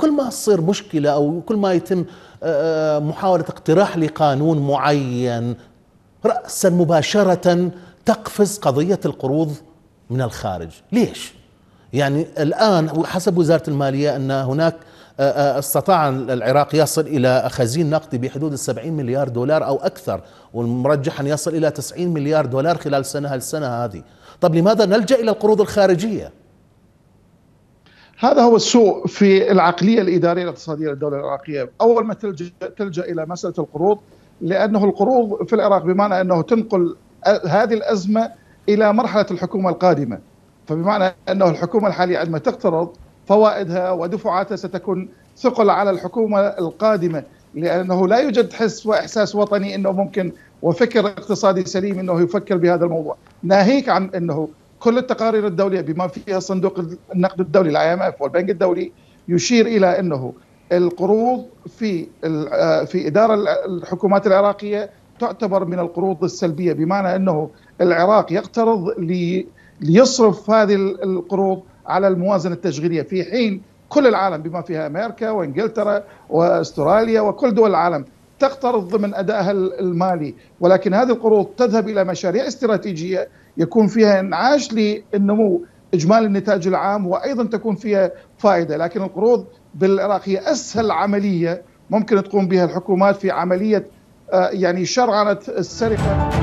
كل ما تصير مشكلة أو كل ما يتم آه، محاولة اقتراح لقانون معين راسا مباشرة تقفز قضية القروض من الخارج. ليش؟ يعني الآن حسب وزارة المالية أن هناك آه، آه، استطاع العراق يصل إلى خزين نقدي بحدود السبعين مليار دولار أو أكثر والمرجح أن يصل إلى تسعين مليار دولار خلال سنة السنة هذه. طب لماذا نلجأ إلى القروض الخارجية؟ هذا هو السوء في العقلية الإدارية الاقتصادية للدولة العراقية. أول ما تلجأ, تلجأ إلى مسألة القروض لأنه القروض في العراق بمعنى أنه تنقل هذه الأزمة إلى مرحلة الحكومة القادمة. فبمعنى أنه الحكومة الحالية عندما تقترض فوائدها ودفعاتها ستكون ثقل على الحكومة القادمة لأنه لا يوجد حس وإحساس وطني أنه ممكن وفكر اقتصادي سليم أنه يفكر بهذا الموضوع. ناهيك عن أنه كل التقارير الدولية بما فيها صندوق النقد الدولي ال IMF والبنك الدولي يشير إلى أنه القروض في في إدارة الحكومات العراقية تعتبر من القروض السلبية بمعنى أنه العراق يقترض ليصرف هذه القروض على الموازنة التشغيلية. في حين كل العالم بما فيها أمريكا وإنجلترا وأستراليا وكل دول العالم تقترض ضمن أدائها المالي. ولكن هذه القروض تذهب إلى مشاريع استراتيجية يكون فيها انعاش للنمو إجمالي النتاج العام وأيضا تكون فيها فائدة. لكن القروض بالعراق هي أسهل عملية ممكن تقوم بها الحكومات في عملية آه، يعني شرعنة السرقة.